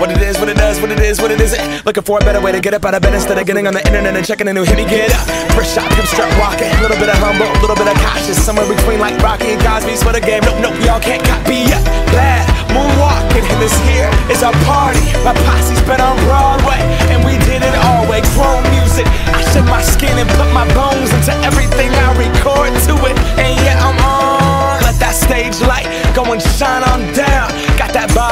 what it is, what it does, what it isn't. Looking for a better way to get up out of bed instead of getting on the internet and checking a new hit. Me get up, first shot, hip strut walking. A little bit of humble, a little bit of cautious. Somewhere between like Rocky and Cosby's for the game. Nope, nope, y'all can't copy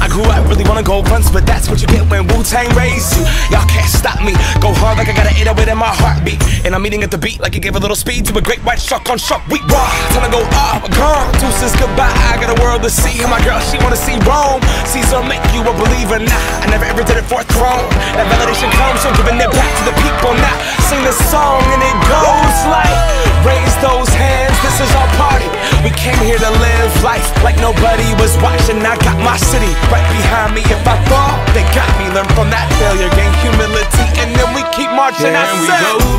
I grew up really wanna go runs, but that's what you get when Wu Tang raised you. Y'all can't stop me. Go hard like I got an 808 in my heartbeat. And I'm eating at the beat like it gave a little speed to a great white shark on shark week. Raw, time to go off, gone. Deuces goodbye. I got a world to see. And my girl, she wanna see Rome. Caesar make you a believer. Nah, I never ever did it for a throne. That validation comes from giving it back to the people. Now, sing the song and it goes like, raise those hands. This is our party. Came here to live life like nobody was watching. I got my city right behind me. If I fall, they got me. Learn from that failure, gain humility, and then we keep marching. I Can we said, go